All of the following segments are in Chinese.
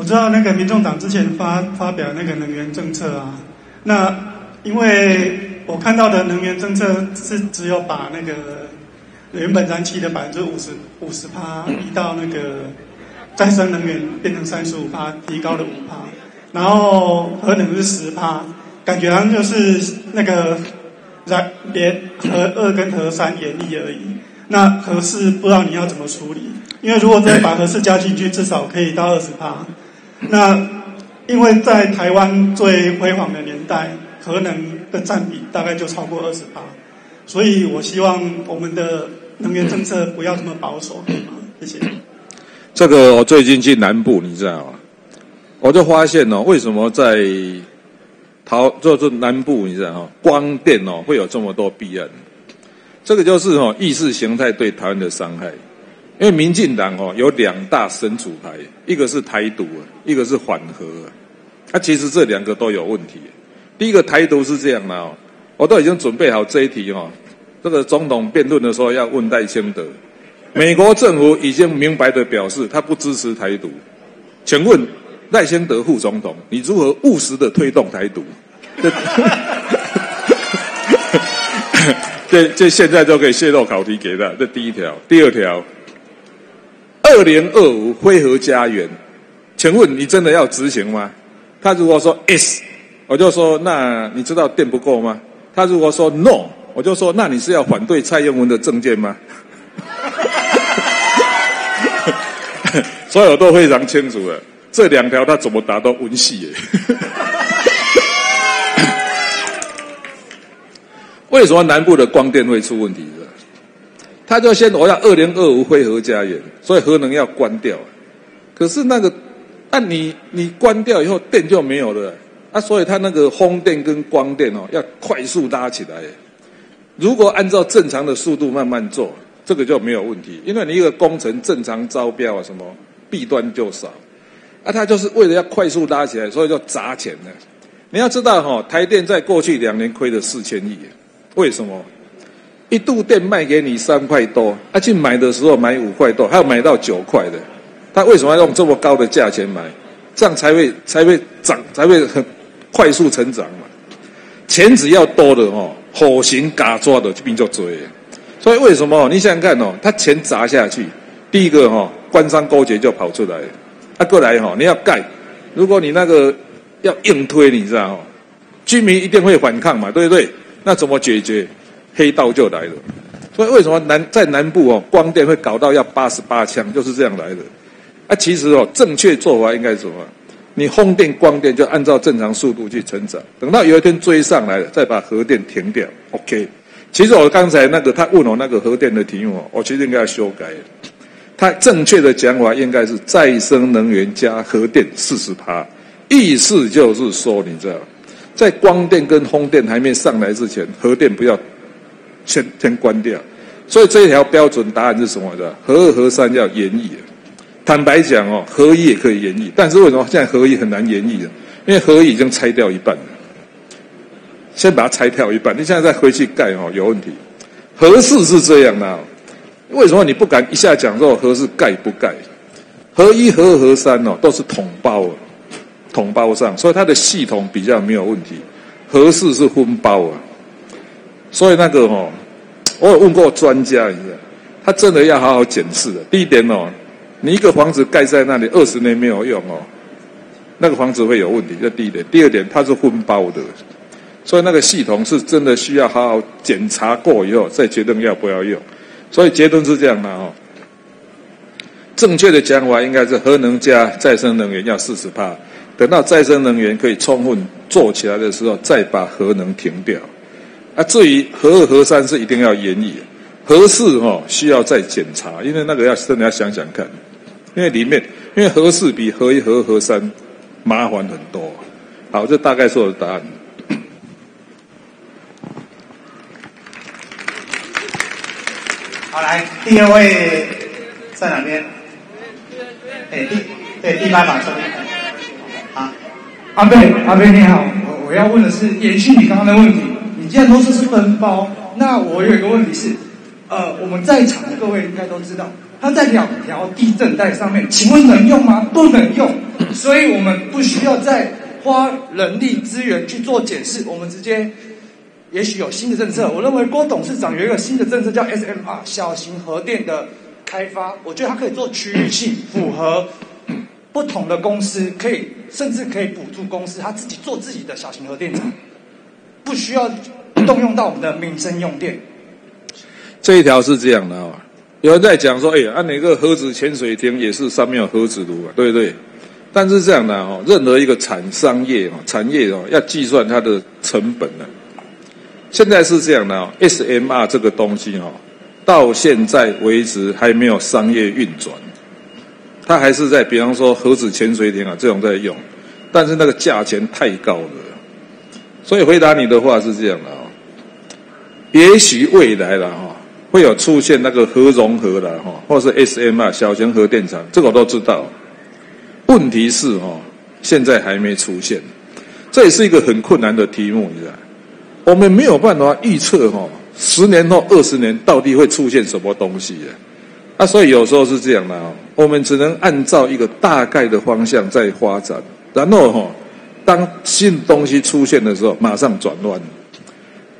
我知道那个民众党之前发发表那个能源政策啊，那因为我看到的能源政策是只有把那个原本燃气的百分之五十五十趴移到那个再生能源变成三十五趴，提高了五趴，然后核能是十趴，感觉好像就是那个燃连核二跟核三演绎而已。那核四不知道你要怎么处理？因为如果再把核四加进去，至少可以到二十趴。那因为在台湾最辉煌的年代，核能的占比大概就超过二十八，所以我希望我们的能源政策不要这么保守，谢谢。这个我最近去南部，你知道吗？我就发现哦，为什么在桃就是南部，你知道哈，光电哦会有这么多弊案。这个就是哦意识形态对台湾的伤害，因为民进党哦有两大神主牌，一个是台独，一个是缓和，它其实这两个都有问题。第一个台独是这样的哦，我都已经准备好这一题哦，这个总统辩论的时候要问戴清德，美国政府已经明白的表示他不支持台独，请问赖清德副总统，你如何务实的推动台独？这 这现在就可以泄露考题给他。这第一条，第二条，二零二五辉和家园，请问你真的要执行吗？他如果说 yes，我就说那你知道电不够吗？他如果说 no，我就说那你是要反对蔡英文的政见吗？所以我都非常清楚了，这两条他怎么答都文戏。为什么南部的光电会出问题？他就先我要二零二五恢核家园，所以核能要关掉。可是那个，按你你关掉以后电就没有了啊，所以他那个风电跟光电哦要快速拉起来。如果按照正常的速度慢慢做，这个就没有问题，因为你一个工程正常招标啊什么弊端就少。啊，他就是为了要快速拉起来，所以就砸钱了。你要知道哈，台电在过去两年亏了四千亿。为什么一度电卖给你三块多，他去买的时候买五块多，还要买到九块的，他为什么要用这么高的价钱买？这样才会才会涨，才会很快速成长嘛。钱只要多的哦，火型嘎抓的就比较追。所以为什么你想想看哦，他钱砸下去，第一个哈，官商勾结就跑出来，他过来哈，你要盖，如果你那个要硬推，你知道哦，居民一定会反抗嘛，对不对？那怎么解决？黑道就来了。所以为什么南在南部哦，光电会搞到要八十八枪，就是这样来的。啊，其实哦，正确做法应该是什么？你风电、光电就按照正常速度去成长，等到有一天追上来了，再把核电停掉。OK。其实我刚才那个他问我那个核电的题目，我其实应该要修改。他正确的讲法应该是再生能源加核电四十趴，意思就是说，你知道。在光电跟风电还没上来之前，核电不要先先关掉。所以这一条标准答案是什么的？合二、合三要延役。坦白讲哦，合一也可以延役，但是为什么现在合一很难延役呢？因为合一已经拆掉一半了。先把它拆掉一半，你现在再回去盖哦，有问题。合四是这样的，为什么你不敢一下讲说合四盖不盖？合一、合二、合三哦，都是统包。统包上，所以它的系统比较没有问题。合适是分包啊，所以那个哦，我有问过专家，一下，他真的要好好检视的。第一点哦，你一个房子盖在那里二十年没有用哦，那个房子会有问题。这第一点，第二点它是分包的，所以那个系统是真的需要好好检查过以后再决定要不要用。所以结论是这样的哦，正确的讲法应该是核能加再生能源要四十帕。等到再生能源可以充分做起来的时候，再把核能停掉。啊，至于核二、核三是一定要延役，核四哦需要再检查，因为那个要真的要想想看，因为里面因为合四比合一、核核三麻烦很多。好，这大概是我的答案。好，来第二位在哪边？哎，第对第八把这边。阿贝，阿贝你好，我我要问的是延续你刚刚的问题。你既然都是是分包，那我有一个问题是，呃，我们在场的各位应该都知道，它在两条地震带上面，请问能用吗？不能用。所以我们不需要再花人力资源去做检视，我们直接，也许有新的政策。我认为郭董事长有一个新的政策叫 SMR 小型核电的开发，我觉得它可以做区域性，符合不同的公司，可以甚至可以补助公司他自己做自己的小型核电厂，不需要动用到我们的民生用电。这一条是这样的啊，有人在讲说，哎，按哪个核子潜水艇也是上面有核子炉啊，对不对？但是这样的哦，任何一个产商业哦，产业哦，要计算它的成本呢。现在是这样的哦，SMR 这个东西哦，到现在为止还没有商业运转，它还是在，比方说核子潜水艇啊这种在用，但是那个价钱太高了，所以回答你的话是这样的哦，也许未来了哈。会有出现那个核融合的哈，或是 SMR 小型核电厂，这个我都知道。问题是哦，现在还没出现，这也是一个很困难的题目，你知道？我们没有办法预测哈，十年后、二十年到底会出现什么东西啊？所以有时候是这样的哦，我们只能按照一个大概的方向在发展，然后哈，当新东西出现的时候，马上转弯。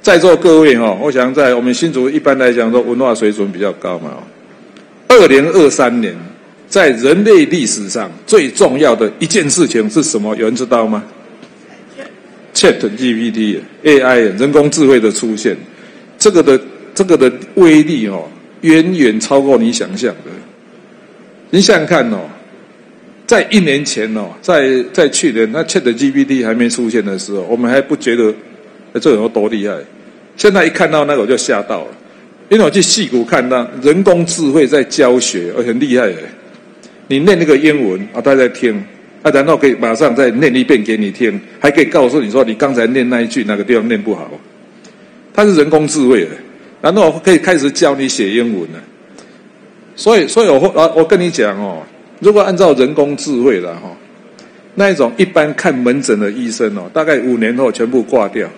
在座各位哈，我想在我们新竹一般来讲说文化水准比较高嘛。二零二三年，在人类历史上最重要的一件事情是什么？有人知道吗？Chat GPT AI 人工智慧的出现，这个的这个的威力哦，远远超过你想象的。你想想看哦，在一年前哦，在在去年那 Chat GPT 还没出现的时候，我们还不觉得。这有多厉害！现在一看到那个我就吓到了，因为我去戏谷看到人工智慧在教学，很厉害诶。你念那个英文啊，他在听，啊，然后可以马上再念一遍给你听，还可以告诉你说你刚才念那一句哪个地方念不好。它是人工智慧的，然后可以开始教你写英文了。所以，所以我，我跟你讲哦，如果按照人工智慧了哈，那一种一般看门诊的医生哦，大概五年后全部挂掉。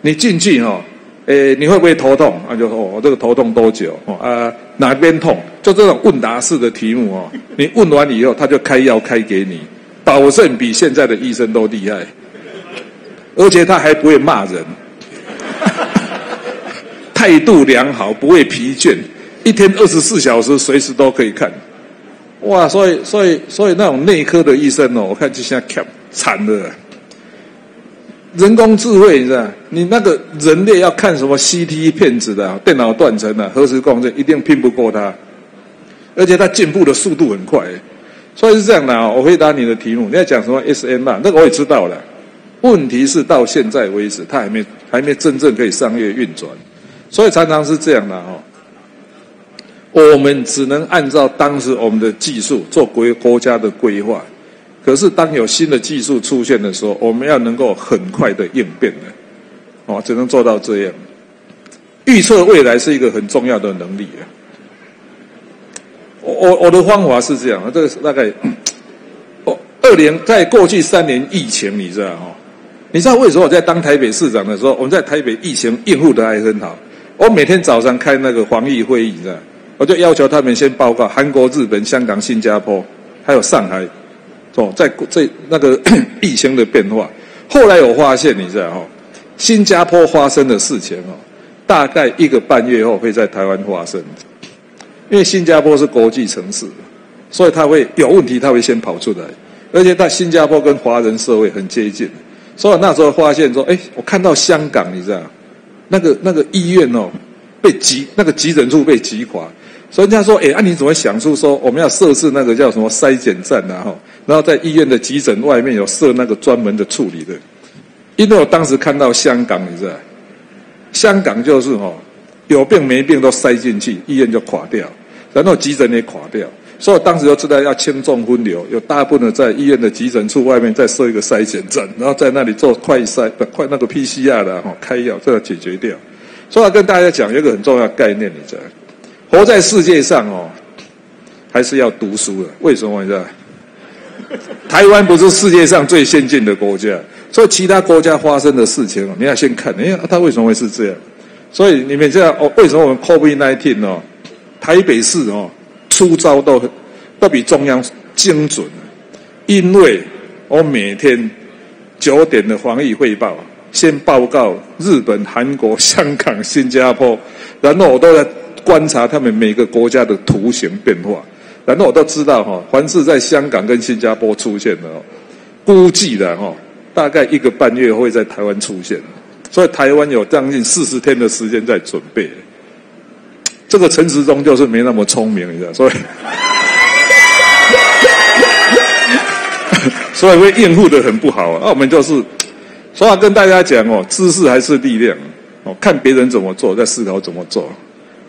你进去哈，诶，你会不会头痛？啊，就说我这个头痛多久？哦啊，哪边痛？就这种问答式的题目哦，你问完以后，他就开药开给你，保证比现在的医生都厉害，而且他还不会骂人，态度良好，不会疲倦，一天二十四小时随时都可以看，哇！所以，所以，所以那种内科的医生哦，我看就现在看惨了。人工智慧，你知道？你那个人类要看什么 CT 片子的电脑断层的核磁共振，一定拼不过它，而且它进步的速度很快，所以是这样的啊。我回答你的题目，你要讲什么 SMR，那个我也知道了。问题是到现在为止，它还没还没真正可以商业运转，所以常常是这样的哦。我们只能按照当时我们的技术做国国家的规划。可是，当有新的技术出现的时候，我们要能够很快的应变的，哦，只能做到这样。预测未来是一个很重要的能力啊。我我我的方法是这样，这个大概，哦，二年在过去三年疫情，你知道哈？你知道为什么我在当台北市长的时候，我们在台北疫情应付的还很好？我每天早上开那个防疫会议，你知道？我就要求他们先报告韩国、日本、香港、新加坡，还有上海。哦，在这那个 疫情的变化，后来我发现，你知道哈，新加坡发生的事情哦，大概一个半月后会在台湾发生，因为新加坡是国际城市，所以它会有问题，它会先跑出来，而且在新加坡跟华人社会很接近，所以那时候发现说，哎，我看到香港，你知道，那个那个医院哦，被挤，那个急诊处被挤垮。所以人家说，哎，啊，你怎么想出说我们要设置那个叫什么筛检站呢？哈，然后在医院的急诊外面有设那个专门的处理的。因为我当时看到香港，你知道，香港就是哈，有病没病都塞进去，医院就垮掉，然后急诊也垮掉。所以我当时就知道要轻重分流，有大部分的在医院的急诊处外面再设一个筛检站，然后在那里做快筛、快那个 PCR 的哈，开药，这要解决掉。所以要跟大家讲一个很重要概念，你知道。活在世界上哦，还是要读书的。为什么你知道？台湾不是世界上最先进的国家，所以其他国家发生的事情，你要先看。哎，他为什么会是这样？所以你们知道哦，为什么我们 COVID nineteen 哦，台北市哦，出招都都比中央精准。因为我每天九点的防疫汇报，先报告日本、韩国、香港、新加坡，然后我都在观察他们每个国家的图形变化，然后我都知道哈，凡是在香港跟新加坡出现的哦，估计的哈，大概一个半月会在台湾出现，所以台湾有将近四十天的时间在准备。这个陈时中就是没那么聪明，你知道，所以。所以会应付的很不好啊！那我们就是，所以跟大家讲哦，知识还是力量哦，看别人怎么做，再思考怎么做。